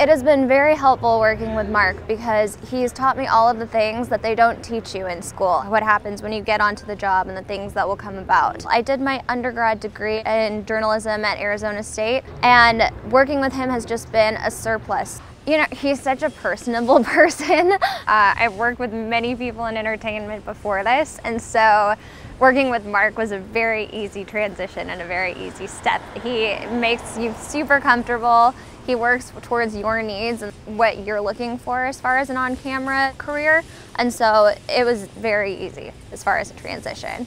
It has been very helpful working with Marc because he's taught me all of the things that they don't teach you in school. What happens when you get onto the job and the things that will come about. I did my undergrad degree in journalism at Arizona State and working with him has just been a surplus. You know, he's such a personable person. Uh, I've worked with many people in entertainment before this and so working with Marc was a very easy transition and a very easy step. He makes you super comfortable. He works towards your needs and what you're looking for as far as an on-camera career. And so it was very easy as far as a transition.